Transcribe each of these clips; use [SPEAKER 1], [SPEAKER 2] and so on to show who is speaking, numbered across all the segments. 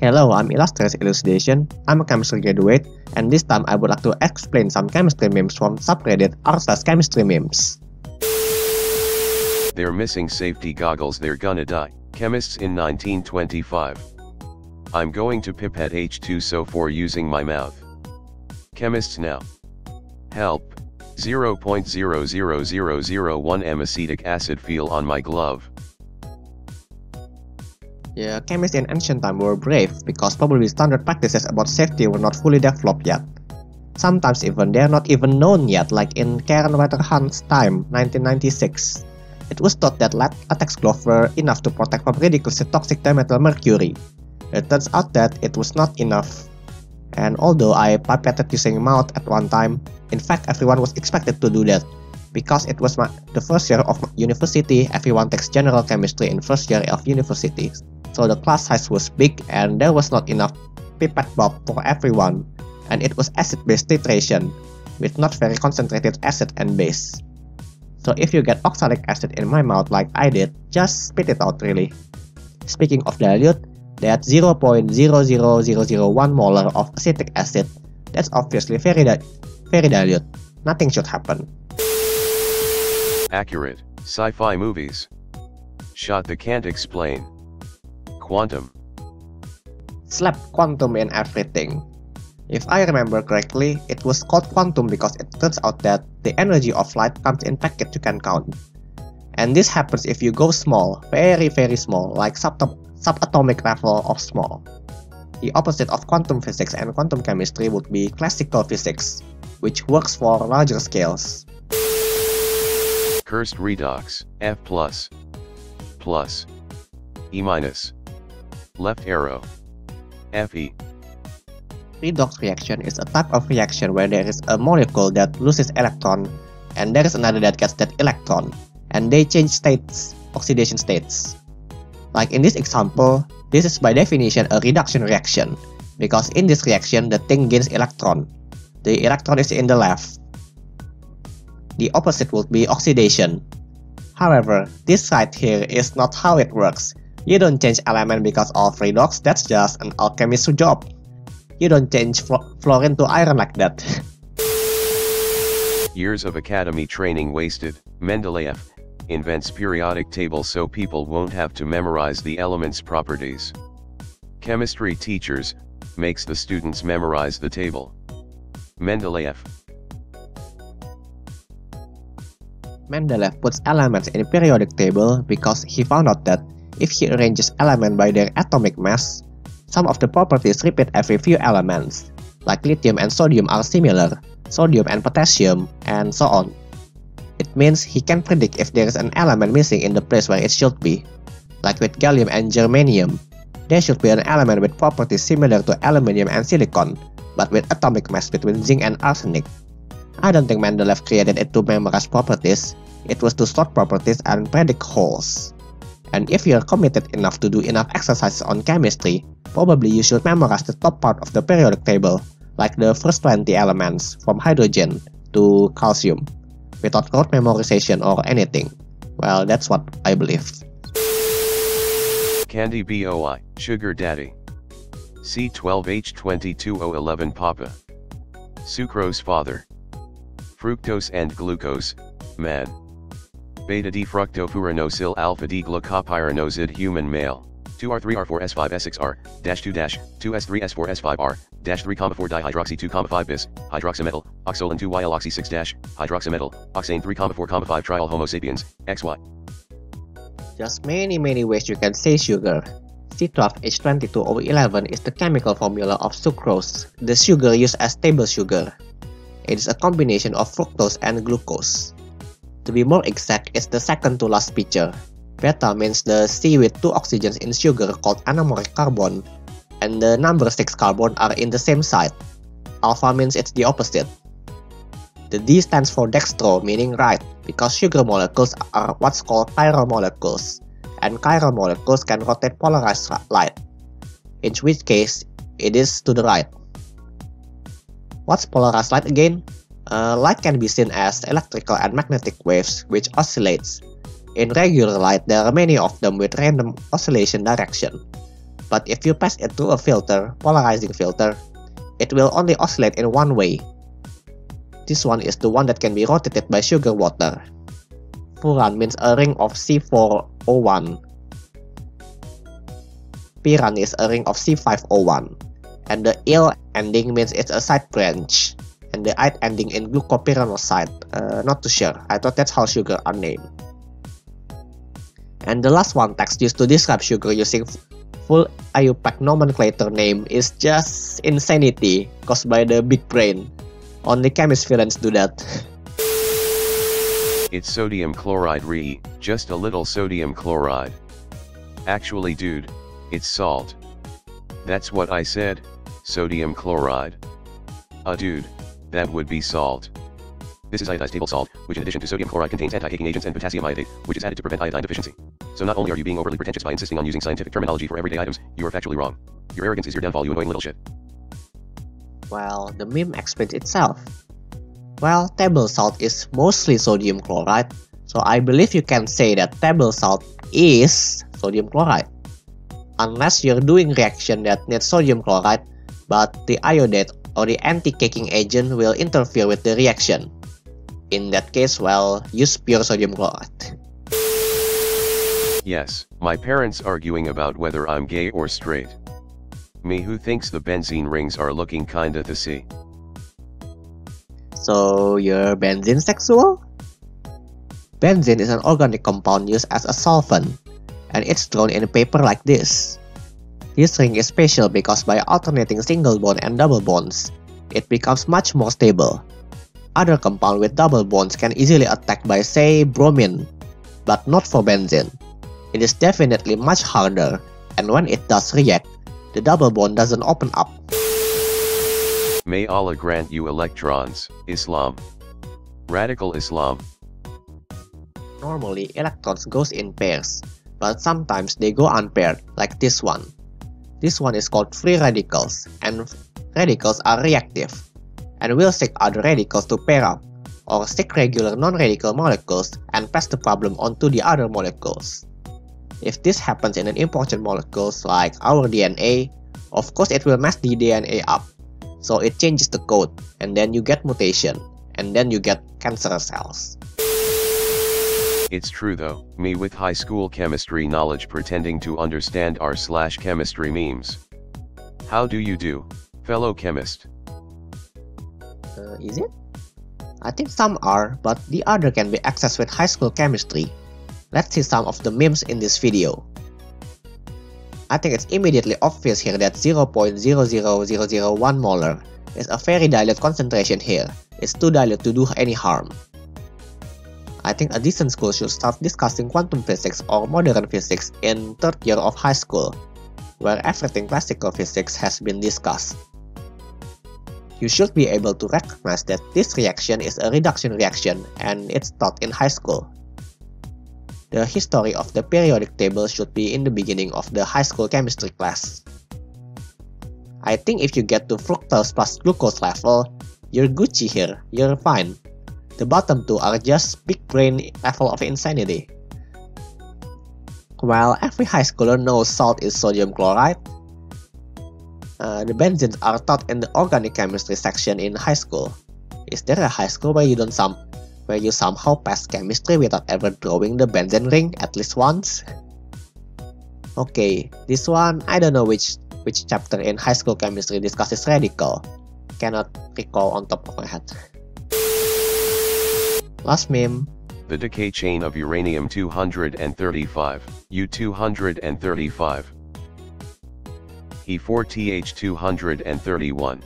[SPEAKER 1] Hello, I'm Illustrious Elucidation. I'm a chemistry graduate, and this time I would like to explain some chemistry memes from subreddit r slash chemistry memes.
[SPEAKER 2] They're missing safety goggles, they're gonna die. Chemists in 1925. I'm going to pipette H2SO4 using my mouth. Chemists now. Help. 0.00001 m acetic acid feel on my glove.
[SPEAKER 1] Yeah, chemists in ancient time were brave because probably standard practices about safety were not fully developed yet. Sometimes even they are not even known yet, like in Karen Wetterhahn's time, 1996. It was thought that latex gloves were enough to protect from ridiculously toxic dimethyl mercury. It turns out that it was not enough. And although I pipetted using mouth at one time, in fact everyone was expected to do that. Because it was my, the first year of university, everyone takes general chemistry in first year of university so the class size was big and there was not enough pipette bulb for everyone, and it was acid-base titration, with not very concentrated acid and base. So if you get oxalic acid in my mouth like I did, just spit it out really. Speaking of dilute, that 0.00001 molar of acetic acid, that's obviously very, di very dilute. Nothing should happen.
[SPEAKER 2] Accurate, sci-fi movies. Shot the can't explain. Quantum.
[SPEAKER 1] Slap quantum in everything. If I remember correctly, it was called quantum because it turns out that the energy of light comes in packets you can count. And this happens if you go small, very very small, like subatomic level of small. The opposite of quantum physics and quantum chemistry would be classical physics, which works for larger scales.
[SPEAKER 2] Cursed redox, F plus, plus, E minus. Left arrow. Fe.
[SPEAKER 1] Redox reaction is a type of reaction where there is a molecule that loses electron and there is another that gets that electron and they change states, oxidation states. Like in this example, this is by definition a reduction reaction because in this reaction the thing gains electron. The electron is in the left. The opposite would be oxidation. However, this right here is not how it works you don't change element because of redox, that's just an alchemist's job. You don't change fluorine to iron like that.
[SPEAKER 2] Years of academy training wasted, Mendeleev invents periodic table so people won't have to memorize the elements' properties. Chemistry teachers makes the students memorize the table. Mendeleev
[SPEAKER 1] Mendeleev puts elements in a periodic table because he found out that if he arranges elements by their atomic mass, some of the properties repeat every few elements, like lithium and sodium are similar, sodium and potassium, and so on. It means he can predict if there is an element missing in the place where it should be. Like with gallium and germanium, there should be an element with properties similar to aluminium and silicon, but with atomic mass between zinc and arsenic. I don't think Mendeleev created it to memorize properties, it was to sort properties and predict holes. And if you're committed enough to do enough exercises on chemistry, probably you should memorize the top part of the periodic table, like the first 20 elements, from hydrogen to calcium, without rote memorization or anything. Well, that's what I believe.
[SPEAKER 2] Candy BOI, Sugar Daddy. C12H22O11 Papa. Sucrose Father. Fructose and glucose, man beta d-fructofuranosyl alpha d-glucopyranoside human male. 2R3R4S5S6R, dash 2 dash, 2S3S4S5R, dash 3, 4 dihydroxy 2, 5 bis, hydroxymethyl, oxolan 2 YL oxy 6 dash, hydroxymethyl, oxane 3, 4, 5 triol homo sapiens, XY.
[SPEAKER 1] Just many many ways you can say sugar. C12H22O11 is the chemical formula of sucrose, the sugar used as table sugar. It is a combination of fructose and glucose. To be more exact, it's the second to last picture. Beta means the C with two oxygens in sugar called anomeric carbon, and the number 6 carbon are in the same side. Alpha means it's the opposite. The D stands for dextro, meaning right, because sugar molecules are what's called chiral molecules, and chiral molecules can rotate polarized light, in which case it is to the right. What's polarized light again? Uh, light can be seen as electrical and magnetic waves which oscillates. In regular light, there are many of them with random oscillation direction. But if you pass it through a filter, polarizing filter, it will only oscillate in one way. This one is the one that can be rotated by sugar water. Furan means a ring of C4O1. Pyran is a ring of C5O1. And the il ending means it's a side branch. And the ite ending in glucopyranoside. Uh, not too sure, I thought that's how sugar are named. And the last one text used to describe sugar using full IUPAC nomenclature name is just insanity caused by the big brain. Only chemist villains do that.
[SPEAKER 2] It's sodium chloride re, just a little sodium chloride. Actually dude, it's salt. That's what I said, sodium chloride. Uh dude, that would be salt. This is iodized table salt, which in addition to sodium chloride contains anti-caking agents and potassium iodate, which is added to prevent iodine deficiency. So not only are you being overly pretentious by insisting on using scientific terminology for everyday items, you are factually wrong. Your arrogance is your downfall, you annoying little shit.
[SPEAKER 1] Well, the meme explains itself. Well, table salt is mostly sodium chloride, so I believe you can say that table salt is sodium chloride. Unless you're doing reaction that needs sodium chloride, but the iodate or the anti-caking agent will interfere with the reaction. In that case, well, use pure sodium chloride.
[SPEAKER 2] Yes, my parents arguing about whether I'm gay or straight. Me who thinks the benzene rings are looking kinda to see.
[SPEAKER 1] So, you're benzene sexual? Benzene is an organic compound used as a solvent, and it's thrown in a paper like this. This ring is special because by alternating single bond and double bonds, it becomes much more stable. Other compound with double bonds can easily attack by say bromine, but not for benzene. It is definitely much harder, and when it does react, the double bond doesn't open up.
[SPEAKER 2] May Allah grant you electrons, Islam. Radical Islam.
[SPEAKER 1] Normally, electrons goes in pairs, but sometimes they go unpaired, like this one. This one is called free radicals, and radicals are reactive, and will seek other radicals to pair up, or stick regular non-radical molecules and pass the problem onto the other molecules. If this happens in an important molecules like our DNA, of course it will mess the DNA up. So it changes the code, and then you get mutation, and then you get cancer cells.
[SPEAKER 2] It's true though, me with high school chemistry knowledge pretending to understand r slash chemistry memes. How do you do, fellow chemist?
[SPEAKER 1] Uh, is it? I think some are, but the other can be accessed with high school chemistry. Let's see some of the memes in this video. I think it's immediately obvious here that 0.00001 molar is a very dilute concentration here, it's too dilute to do any harm. I think a decent school should start discussing quantum physics or modern physics in third year of high school, where everything classical physics has been discussed. You should be able to recognize that this reaction is a reduction reaction and it's taught in high school. The history of the periodic table should be in the beginning of the high school chemistry class. I think if you get to fructose plus glucose level, you're Gucci here, you're fine. The bottom two are just big brain level of insanity. While every high schooler knows salt is sodium chloride, uh, the benzenes are taught in the organic chemistry section in high school. Is there a high school where you don't some where you somehow pass chemistry without ever drawing the benzene ring at least once? Okay, this one I don't know which which chapter in high school chemistry discusses radical. Cannot recall on top of my head. Last.
[SPEAKER 2] The decay chain of uranium-235, U-235. He4TH231.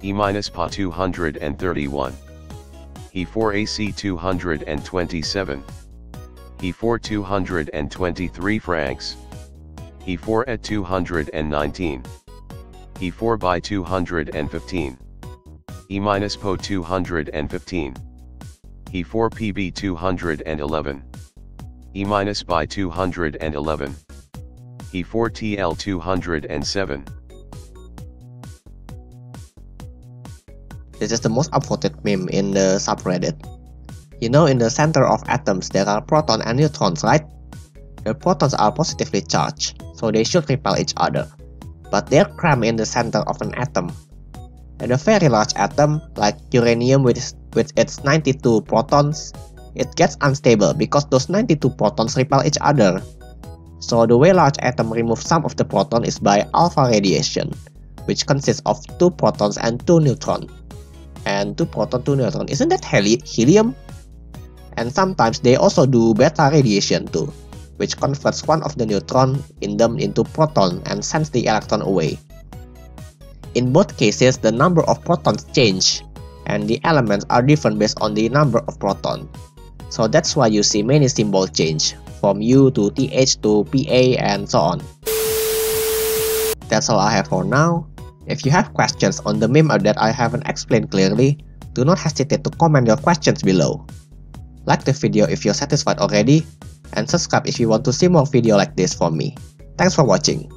[SPEAKER 2] E-Pa231. He4AC227. He4 223 francs. He4 at 219. He4 by 215. E-Po 215. He4 PB 211. E minus by 211. E4 TL 207.
[SPEAKER 1] This is the most upvoted meme in the subreddit. You know in the center of atoms there are protons and neutrons, right? The protons are positively charged, so they should repel each other. But they're crammed in the center of an atom. And a very large atom, like uranium with, with its 92 protons, it gets unstable because those 92 protons repel each other. So the way large atom removes some of the proton is by alpha radiation, which consists of 2 protons and 2 neutrons. And 2 proton, 2 neutron, isn't that heli helium? And sometimes they also do beta radiation too, which converts one of the neutron in them into proton and sends the electron away. In both cases, the number of protons change, and the elements are different based on the number of protons. So that's why you see many symbol change, from U to TH to PA and so on. That's all I have for now. If you have questions on the meme that I haven't explained clearly, do not hesitate to comment your questions below. Like the video if you're satisfied already, and subscribe if you want to see more video like this from me. Thanks for watching.